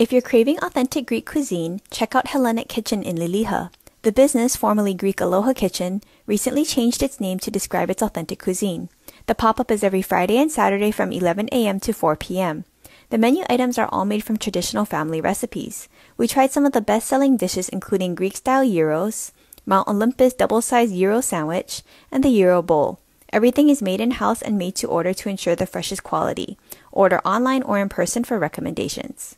If you're craving authentic Greek cuisine, check out Hellenic Kitchen in Liliha. The business, formerly Greek Aloha Kitchen, recently changed its name to describe its authentic cuisine. The pop up is every Friday and Saturday from 11 a.m. to 4 p.m. The menu items are all made from traditional family recipes. We tried some of the best selling dishes, including Greek style gyros, Mount Olympus double sized gyro sandwich, and the gyro bowl. Everything is made in house and made to order to ensure the freshest quality. Order online or in person for recommendations.